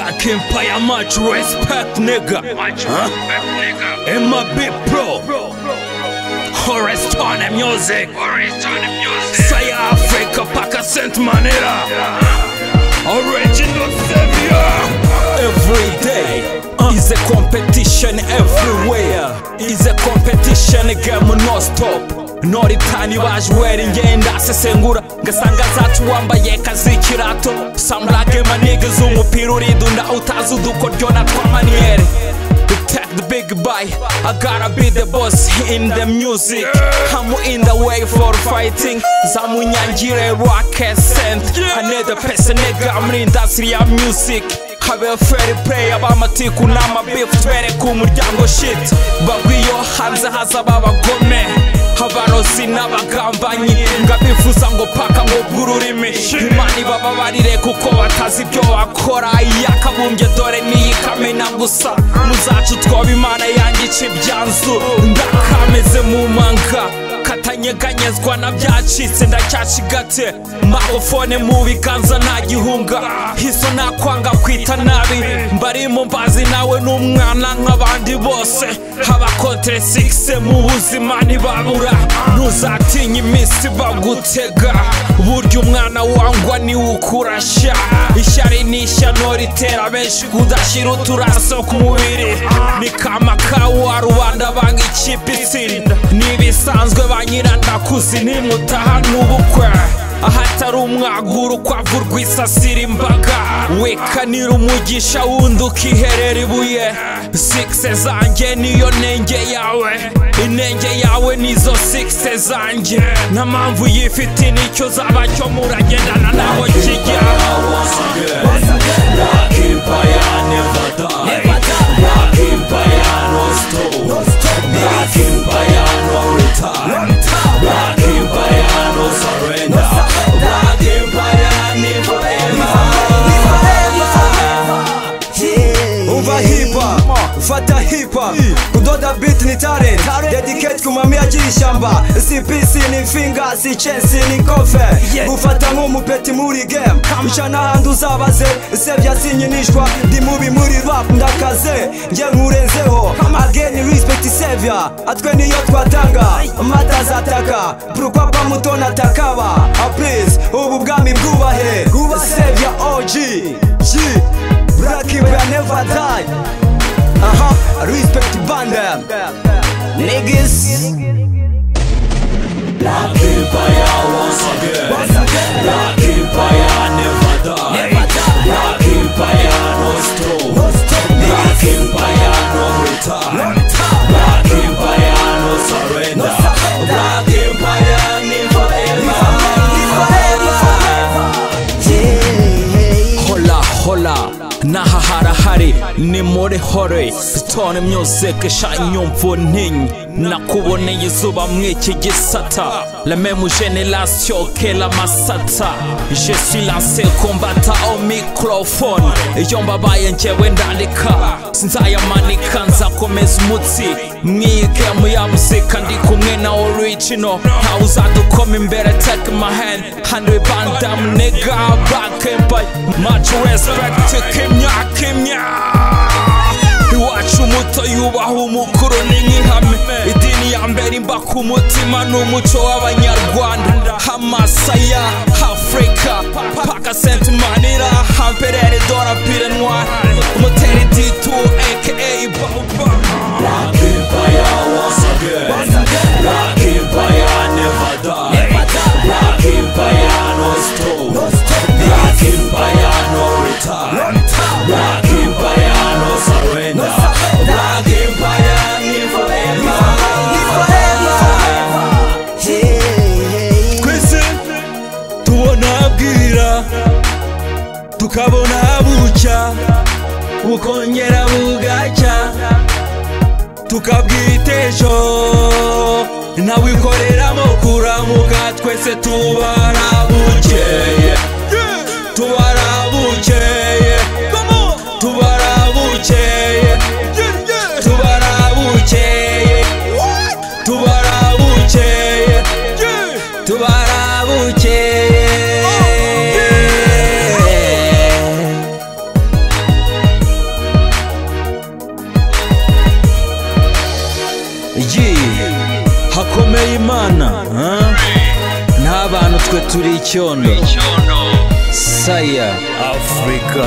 Black Empire much respect nigga. Much huh? MB Pro Horace Turner Music. Saya Africa paka Saint Manila. Original Savior Every day uh. is a competition everywhere. Is a competition game no stop noritani baje wera ingenda sesengura ngasanga zacu wambaye kazikirato samurage maniga z'umupira uridunda utazi udukoryo na twa maniyeri Take the big bite. I gotta be the boss in the music. I'm in the way for fighting. Zamunyangire rock cent. I need a person nigga. I'm in industry of music. habe fair play abamatiku n'amabifu twereke umuryango shit babwiyo hanze haza babagome abarozi n'abagambanyi. Ngabifuza ngo paka ngo bw'ururimi. Imana ibababarire kuko batazi ibyo bakora. Yakabumbye dore niyikamena gusa. Muzacu twoba imana yangica ibyanzu. Ndakameze mu manga. Katanyeganyezwa na byacitse ndacyacigate makofone mu biganza nta gihunga. Hiso nakwanga kwita nabi. Mbarimo mbazi nawe n'umwana nk'abandi bose. Abakotere 6 mu buzima ntibabura ntuzatinya iminsi bagutega. Burya umwana wangwa ni we ukurashya ishyari n'ishyano ritera benshi. Kudashyira uturaso ku mubiri. Ni kama kawa rubanda banga ikipe itsinda. N'ibisanzwe ba nyirandakuzi nimutaha n'ubukwe. Ahatari umwagura ukwavu rwisasira imbaga. Wekanira umugisha wundi ukiherera ibuye. Sikise zanjye niyo nenge yawe. Inenge yawe nizo sikise zanjye. Nta mpamvu yifite ni cyo zaba cyo muragendana naho kijya dedicate jiri shamba cpc ni finga si chesi ni kofe. Gufata nk'umupeti muri game. Ica n'ahandi uzabaze sevya sinyinishwa ndi mubi muri rap ndakaze. Nge nkurenzeho again respect sevya. Atwe niyo twatanga matazataka pourquoi pas muto natakaba ah please. Ubu bwami bwubahe sevya og G. Black never die. Huh. Respect Bandem. niggas. Black pipa, y'all want some good. Harahari ni muri hore stone music shanyumva ntinyi nakuboneye izuba mw'iki gisata. La génération que la masata. Je suis lancé kombata au microphone. Iyo mbabaye njyewe ndandika sinzayamanika nzakomeza umutsi. Mwigemu ya muzika ndi kumwe na original. Ntawe uzadukoma imbere take my hand. Handwe bandam nigga black empire much respect kimya kimya muto yubaha umukuru ni nk'ihame. Idini ya mbere imba ku mutima ni umuco w'abanyarwanda. Hamasaya afurika paka senti manira hamperere dora bukongera bugacya tukabwita ejo. Ntawikoreramo kuramuka twese tubara twe turi saya afurika